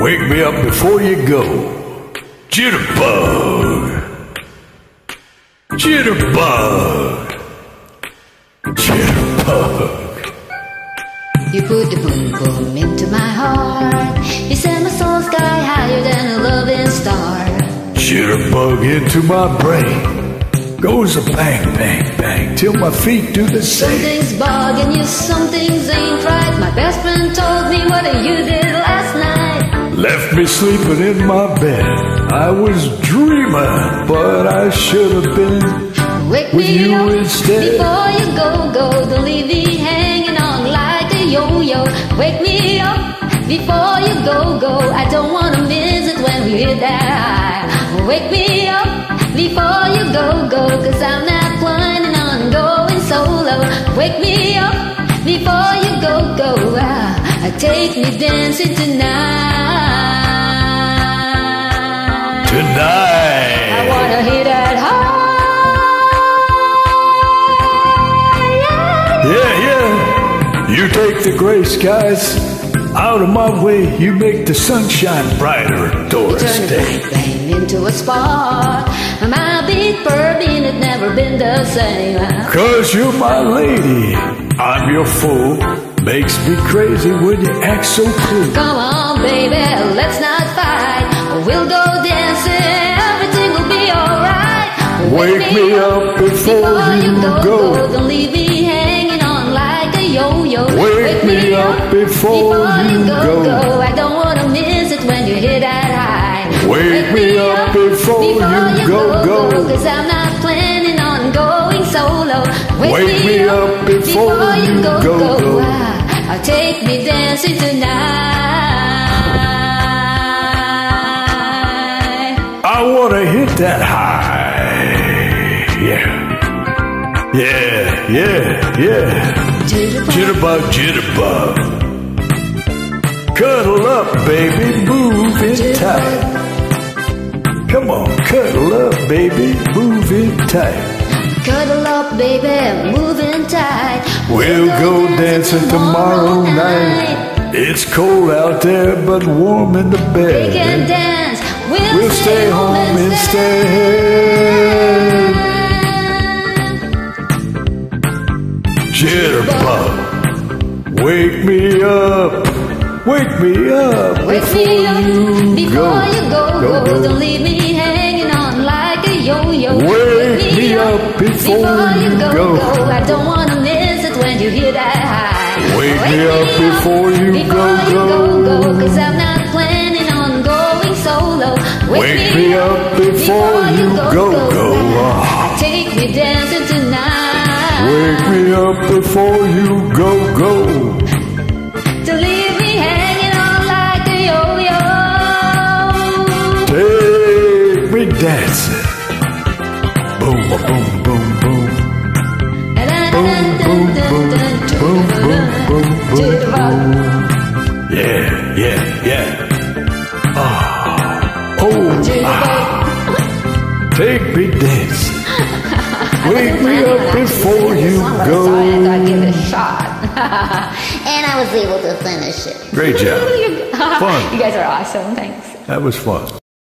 Wake me up before you go. Jitterbug. Jitterbug. Jitterbug. You put the boom boom into my heart. You send my soul sky higher than a loving star. Jitterbug into my brain. Goes a bang, bang, bang till my feet do the same. Something's bugging you, something's ain't right. My best friend told me what are you night. Left me sleeping in my bed. I was dreaming, but I should have been Wake with me you up instead. before you go, go. Don't leave me hanging on like a yo-yo. Wake me up before you go, go. I don't wanna miss it when we hit that high. Wake me up before you go, go. Cause I'm not planning on going solo. Wake me up before you go, go. Ah, take me dancing tonight. You take the gray skies out of my way. You make the sunshine brighter. Doris Turn Day. a flame into a spark. My big bourbon had never been the same. Cause you're my lady. I'm your fool. Makes me crazy when you act so cool. Come on, baby, let's not fight. We'll go dancing, everything will be alright. Wake me up before you go. Don't leave me up before you go. go, I don't wanna miss it when you hit that high. Wake me up before you go, go. Cause I'm not planning on going solo. Wake me up before you go, go. Ah, take me dancing tonight. I wanna hit that high. Yeah. Yeah, yeah, yeah. Jitterbug, jitterbug. Cuddle up, baby, move in tight. Come on, cuddle up, baby, move in tight. Cuddle up, baby, move moving tight. We'll go dancing tomorrow night. It's cold out there, but warm in the bed. We can dance. We'll, We'll stay home instead. Jitterbug, wake me up, wake me up Wake before me up you before go. you go, Go, go. Don't leave me hanging on like a yo-yo. Wake me up before you go. go. I don't wanna miss it when you hear that high. Wake me up before you before go, you go. go. Cause I'm not planning on going solo. Wake me up before you go, go. Take me dancing tonight. Wake me up before you go, go. Me dancing. Boom, boom, boom, boom. Boom, boom, boom, boom, boom, boom, boom, boom. Yeah, yeah, yeah. Ah, oh, ah. Take me dancing. Wake me up before you I go. thought I'd give it a shot. and I was able to finish it. Great job. Fun. You guys are awesome. Thanks. That was fun.